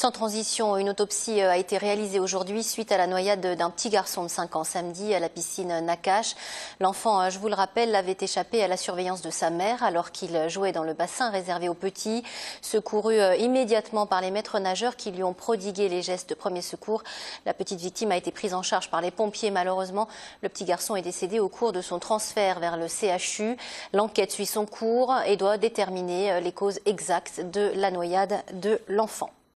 Sans transition, une autopsie euh, a été réalisée aujourd'hui suite à la noyade d'un petit garçon de 5 ans samedi à la piscine Nakash. L'enfant, euh, je vous le rappelle, avait échappé à la surveillance de sa mère alors qu'il jouait dans le bassin réservé aux petits. Secouru euh, immédiatement par les maîtres nageurs qui lui ont prodigué les gestes de premier secours. La petite victime a été prise en charge par les pompiers. Malheureusement, le petit garçon est décédé au cours de son transfert vers le CHU. L'enquête suit son cours et doit déterminer les causes exactes de la noyade de l'enfant.